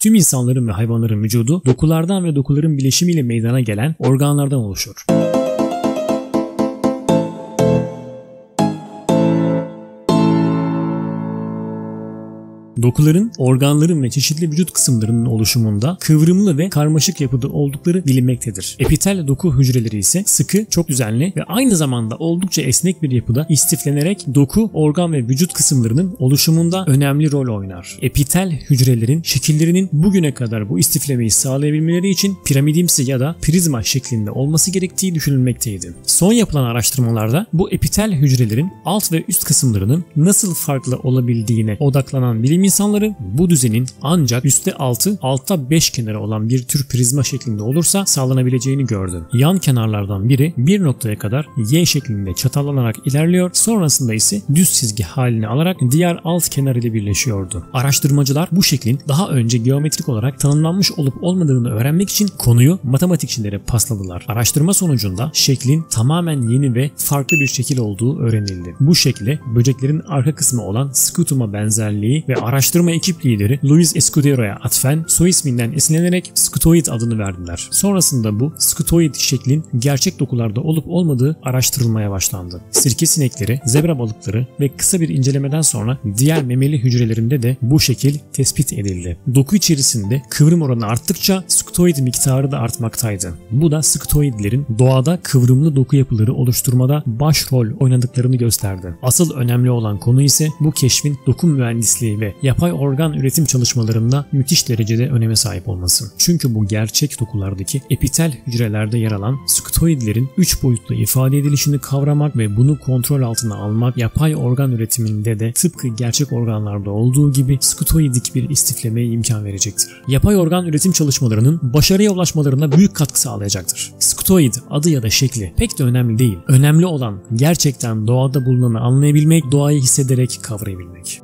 Tüm insanların ve hayvanların vücudu dokulardan ve dokuların bileşimiyle meydana gelen organlardan oluşur. Dokuların, organların ve çeşitli vücut kısımlarının oluşumunda kıvrımlı ve karmaşık yapıda oldukları bilinmektedir. Epitel doku hücreleri ise sıkı, çok düzenli ve aynı zamanda oldukça esnek bir yapıda istiflenerek doku, organ ve vücut kısımlarının oluşumunda önemli rol oynar. Epitel hücrelerin şekillerinin bugüne kadar bu istiflemeyi sağlayabilmeleri için piramidimsi ya da prizma şeklinde olması gerektiği düşünülmekteydi. Son yapılan araştırmalarda bu epitel hücrelerin alt ve üst kısımlarının nasıl farklı olabildiğine odaklanan bilim insanları bu düzenin ancak üstte 6, altta 5 kenarı olan bir tür prizma şeklinde olursa sağlanabileceğini gördü. Yan kenarlardan biri bir noktaya kadar Y şeklinde çatallanarak ilerliyor, sonrasında ise düz çizgi halini alarak diğer alt kenar ile birleşiyordu. Araştırmacılar bu şeklin daha önce geometrik olarak tanımlanmış olup olmadığını öğrenmek için konuyu matematikçilere pasladılar. Araştırma sonucunda şeklin tamamen yeni ve farklı bir şekil olduğu öğrenildi. Bu şekle böceklerin arka kısmı olan skutuma benzerliği ve araştırma ekip lideri Luis Escudero'ya atfen soy isminden esinlenerek scutoid adını verdiler. Sonrasında bu scutoid şeklin gerçek dokularda olup olmadığı araştırılmaya başlandı. Sirke sinekleri, zebra balıkları ve kısa bir incelemeden sonra diğer memeli hücrelerinde de bu şekil tespit edildi. Doku içerisinde kıvrım oranı arttıkça scutoid miktarı da artmaktaydı. Bu da scutoidlerin doğada kıvrımlı doku yapıları oluşturmada başrol oynadıklarını gösterdi. Asıl önemli olan konu ise bu keşfin doku mühendisliği ve yapay organ üretim çalışmalarında müthiş derecede öneme sahip olması. Çünkü bu gerçek dokulardaki epitel hücrelerde yer alan sktoidlerin 3 boyutlu ifade edilişini kavramak ve bunu kontrol altına almak yapay organ üretiminde de tıpkı gerçek organlarda olduğu gibi sktoidik bir istiflemeye imkan verecektir. Yapay organ üretim çalışmalarının başarıya ulaşmalarına büyük katkı sağlayacaktır. Sktoid adı ya da şekli pek de önemli değil. Önemli olan gerçekten doğada bulunanı anlayabilmek, doğayı hissederek kavrayabilmek.